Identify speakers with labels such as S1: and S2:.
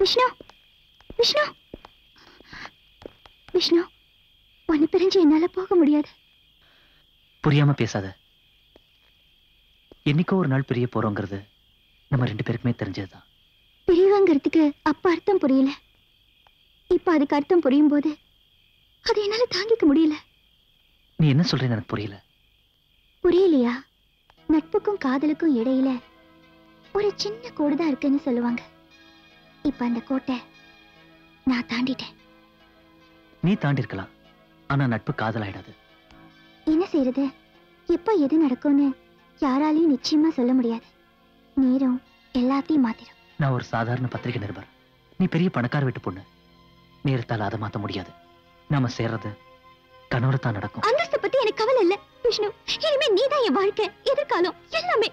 S1: விஷ்ணு விஷ்ணு உன்னை பிரிஞ்சு என்னால போக முடியாது
S2: புரியாம பேசாத என்னைக்கோ ஒரு நாள் பிரிய போறோங்கிறது நம்ம ரெண்டு பேருக்குமே தெரிஞ்சதுதான்
S1: பிரிவாங்கிறதுக்கு அப்ப அர்த்தம் புரியல இப்ப அதுக்கு அர்த்தம் புரியும் போது அதை என்னால தாங்கிக்க முடியல
S2: நீ என்ன சொல்றேன்னு எனக்கு புரியல
S1: புரியலையா நட்புக்கும் காதலுக்கும் இடையில ஒரு சின்ன கோடு தான் இருக்குன்னு சொல்லுவாங்க இப்ப அந்த கோட்டை நான் தாண்டிட்டேன்.
S2: நீ தாண்டி இருக்கலாம் ஆனா நட்பு காதலாயிடாது.
S1: என்ன செய்யறது எப்ப எது நடக்கும்னு யாராலையும் நிச்சயமா சொல்ல முடியாது. நேரம் எல்லாத்தையும் மாத்திடும்
S2: நான் ஒரு சாதாரண பத்திரிகை நிருபர். நீ பெரிய பணக்கார வீட்டு பொண்ணு. நேரத்தால் அதை மாத்த முடியாது. நாம சேர்றது கனவுல தான் நடக்கும்.
S1: அந்தஸ்தை பத்தி எனக்கு கவலை இல்ல விஷ்ணு. இனிமே நீதான் என் வாழ்க்கை எதிர்காலம் எல்லாமே.